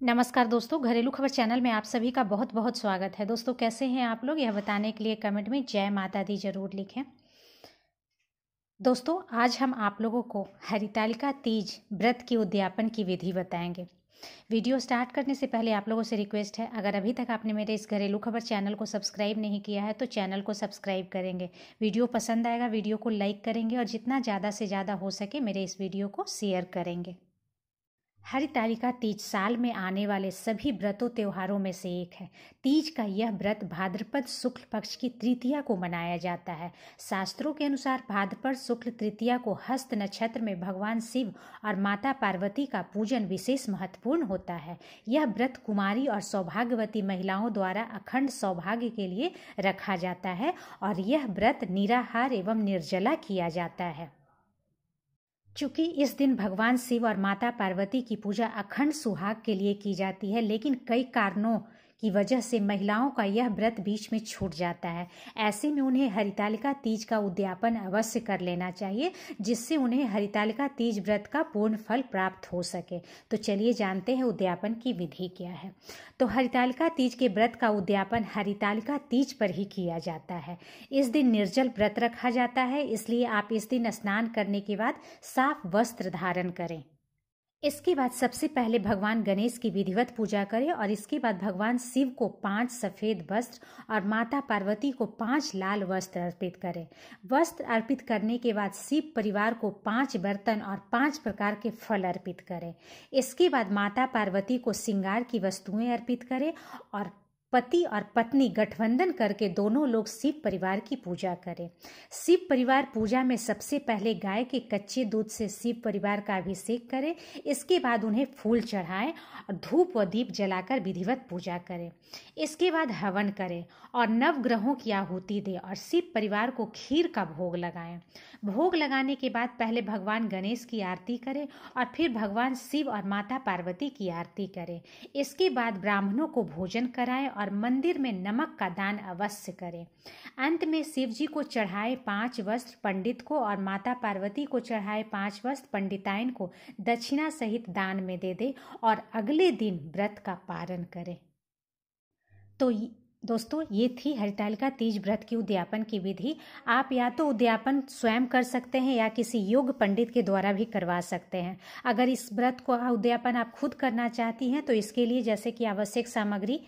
नमस्कार दोस्तों, घरेलू खबर चैनल में आप सभी का बहुत बहुत स्वागत है। दोस्तों, कैसे हैं आप लोग? यह बताने के लिए कमेंट में जय माता दी ज़रूर लिखें। दोस्तों, आज हम आप लोगों को हरितालिका तीज व्रत की उद्यापन की विधि बताएँगे। वीडियो स्टार्ट करने से पहले आप लोगों से रिक्वेस्ट है, अगर अभी तक आपने मेरे इस घरेलू खबर चैनल को सब्सक्राइब नहीं किया है तो चैनल को सब्सक्राइब करेंगे। वीडियो पसंद आएगा, वीडियो को लाइक करेंगे और जितना ज़्यादा से ज़्यादा हो सके मेरे इस वीडियो को शेयर करेंगे। हरितालिका तीज साल में आने वाले सभी व्रतों त्योहारों में से एक है। तीज का यह व्रत भाद्रपद शुक्ल पक्ष की तृतीया को मनाया जाता है। शास्त्रों के अनुसार भाद्रपद शुक्ल तृतीया को हस्त नक्षत्र में भगवान शिव और माता पार्वती का पूजन विशेष महत्वपूर्ण होता है। यह व्रत कुमारी और सौभाग्यवती महिलाओं द्वारा अखंड सौभाग्य के लिए रखा जाता है और यह व्रत निराहार एवं निर्जला किया जाता है। चूँकि इस दिन भगवान शिव और माता पार्वती की पूजा अखंड सुहाग के लिए की जाती है, लेकिन कई कारणों की वजह से महिलाओं का यह व्रत बीच में छूट जाता है। ऐसे में उन्हें हरितालिका तीज का उद्यापन अवश्य कर लेना चाहिए, जिससे उन्हें हरितालिका तीज व्रत का पूर्ण फल प्राप्त हो सके। तो चलिए जानते हैं उद्यापन की विधि क्या है। तो हरितालिका तीज के व्रत का उद्यापन हरितालिका तीज पर ही किया जाता है। इस दिन निर्जल व्रत रखा जाता है, इसलिए आप इस दिन स्नान करने के बाद साफ़ वस्त्र धारण करें। इसके बाद सबसे पहले भगवान गणेश की विधिवत पूजा करें और इसके बाद भगवान शिव को पाँच सफ़ेद वस्त्र और माता पार्वती को पाँच लाल वस्त्र अर्पित करें। वस्त्र अर्पित करने के बाद शिव परिवार को पाँच बर्तन और पाँच प्रकार के फल अर्पित करें। इसके बाद माता पार्वती को श्रृंगार की वस्तुएँ अर्पित करें और पति और पत्नी गठबंधन करके दोनों लोग शिव परिवार की पूजा करें। शिव परिवार पूजा में सबसे पहले गाय के कच्चे दूध से शिव परिवार का अभिषेक करें। इसके बाद उन्हें फूल चढ़ाएँ और धूप व दीप जलाकर विधिवत पूजा करें। इसके बाद हवन करें और नवग्रहों की आहुति दें और शिव परिवार को खीर का भोग लगाएँ। भोग लगाने के बाद पहले भगवान गणेश की आरती करें और फिर भगवान शिव और माता पार्वती की आरती करें। इसके बाद ब्राह्मणों को भोजन कराएँ और मंदिर में नमक का दान अवश्य करें। अंत में शिव जी को चढ़ाए पाँच वस्त्र पंडित को और माता पार्वती को चढ़ाए पाँच वस्त्र पंडिताइन को दक्षिणा सहित दान में दे दे और अगले दिन व्रत का पारण करें। तो दोस्तों, ये थी हरितालिका तीज व्रत की उद्यापन की विधि। आप या तो उद्यापन स्वयं कर सकते हैं या किसी योग पंडित के द्वारा भी करवा सकते हैं। अगर इस व्रत को उद्यापन आप खुद करना चाहती हैं तो इसके लिए जैसे कि आवश्यक सामग्री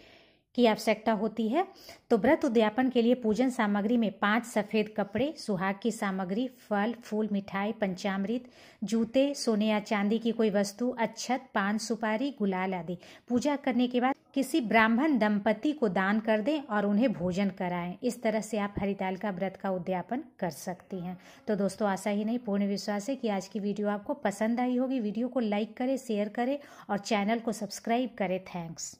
की आवश्यकता होती है तो व्रत उद्यापन के लिए पूजन सामग्री में पाँच सफ़ेद कपड़े, सुहाग की सामग्री, फल, फूल, मिठाई, पंचामृत, जूते, सोने या चांदी की कोई वस्तु अच्छत पान, सुपारी, गुलाल आदि। पूजा करने के बाद किसी ब्राह्मण दंपति को दान कर दें और उन्हें भोजन कराएँ। इस तरह से आप हरिताल का व्रत का उद्यापन कर सकती हैं। तो दोस्तों, आशा ही नहीं, पूर्ण विश्वास है कि आज की वीडियो आपको पसंद आई होगी। वीडियो को लाइक करें, शेयर करें और चैनल को सब्सक्राइब करें। थैंक्स।